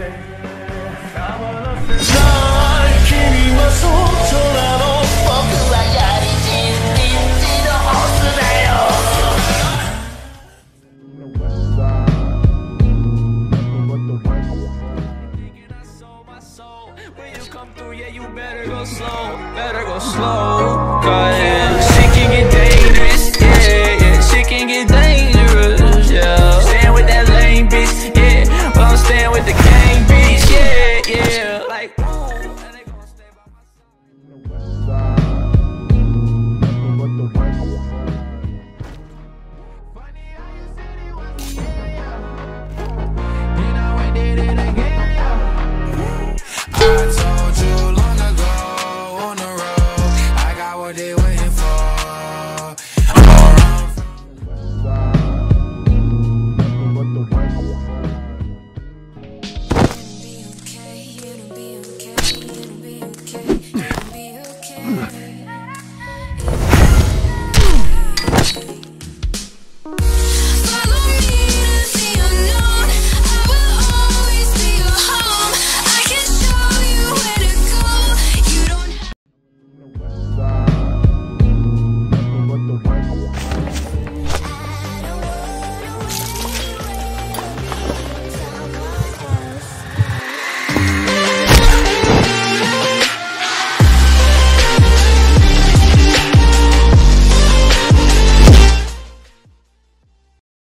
When you come through, yeah, you better go slow, better go slow, guys. Like, you